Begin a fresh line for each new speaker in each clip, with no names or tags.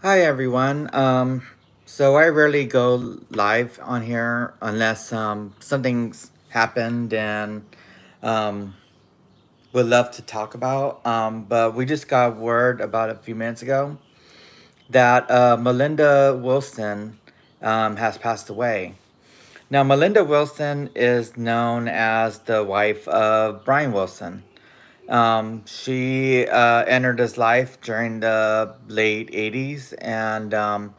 Hi everyone. Um, so I rarely go live on here unless um, something's happened and um, would love to talk about. Um, but we just got word about a few minutes ago that uh, Melinda Wilson um, has passed away. Now, Melinda Wilson is known as the wife of Brian Wilson. Um, she uh, entered his life during the late 80s, and um,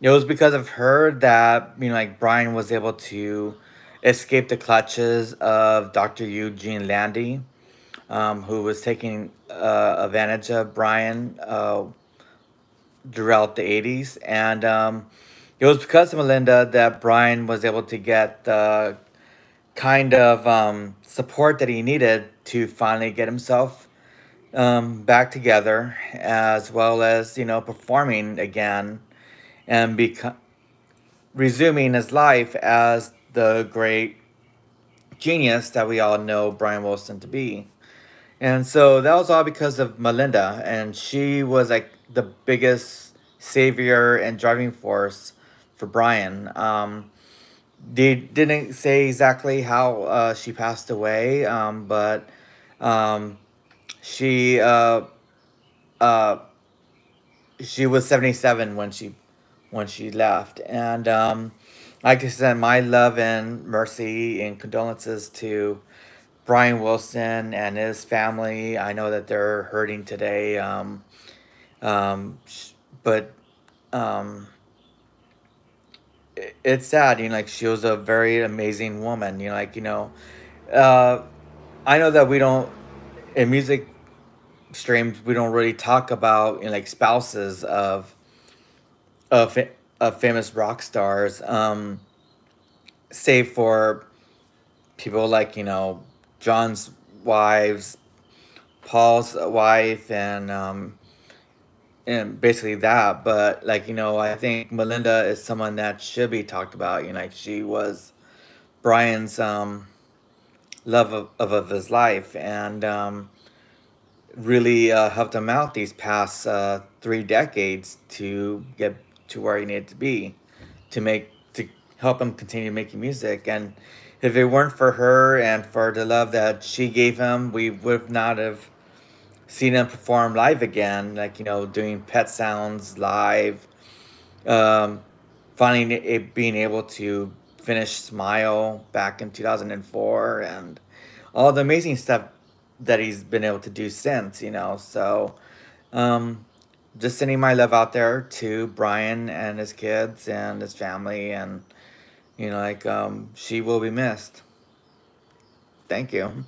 it was because of her that, you know, like Brian was able to escape the clutches of Dr. Eugene Landy, um, who was taking uh, advantage of Brian uh, throughout the 80s. And um, it was because of Melinda that Brian was able to get the kind of um, support that he needed to finally get himself um, back together, as well as you know performing again, and beco- resuming his life as the great genius that we all know Brian Wilson to be. And so that was all because of Melinda, and she was like the biggest savior and driving force for Brian. Um, they didn't say exactly how uh, she passed away, um, but um, she uh, uh, she was seventy seven when she when she left, and um, I said, my love and mercy and condolences to Brian Wilson and his family. I know that they're hurting today, um, um, but um, it's sad, you know, like she was a very amazing woman, you know, like, you know, uh, I know that we don't, in music streams, we don't really talk about, you know, like spouses of, of, of famous rock stars, um, save for people like, you know, John's wives, Paul's wife, and, um, and basically that but like you know i think melinda is someone that should be talked about you know like she was brian's um love of, of, his life and um really uh, helped him out these past uh, three decades to get to where he needed to be to make to help him continue making music. And if it weren't for her and for the love that she gave him we would not have seen him perform live again, like you know, doing Pet Sounds live, um, finally it being able to finish Smile back in two thousand and four, and all the amazing stuff that he's been able to do since, you know. So, um, just sending my love out there to Brian and his kids and his family, and you know, like um, she will be missed. Thank you.